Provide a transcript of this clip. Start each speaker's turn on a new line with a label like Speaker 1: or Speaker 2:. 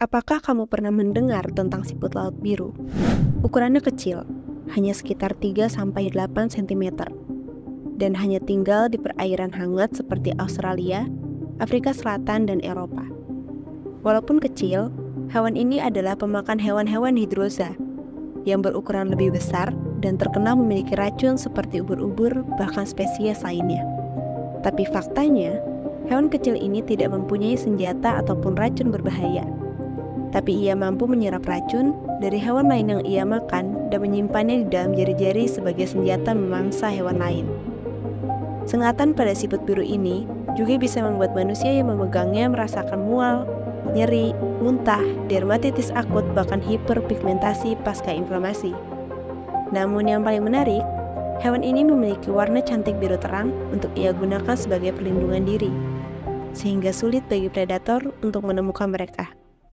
Speaker 1: Apakah kamu pernah mendengar tentang siput laut biru? Ukurannya kecil, hanya sekitar 3-8 cm, dan hanya tinggal di perairan hangat seperti Australia, Afrika Selatan, dan Eropa. Walaupun kecil, hewan ini adalah pemakan hewan-hewan hidroza yang berukuran lebih besar dan terkenal memiliki racun seperti ubur-ubur bahkan spesies lainnya. Tapi faktanya, hewan kecil ini tidak mempunyai senjata ataupun racun berbahaya tapi ia mampu menyerap racun dari hewan lain yang ia makan dan menyimpannya di dalam jari-jari sebagai senjata memangsa hewan lain. Sengatan pada siput biru ini juga bisa membuat manusia yang memegangnya merasakan mual, nyeri, muntah, dermatitis akut, bahkan hiperpigmentasi pasca inflamasi. Namun yang paling menarik, hewan ini memiliki warna cantik biru terang untuk ia gunakan sebagai perlindungan diri, sehingga sulit bagi predator untuk menemukan mereka.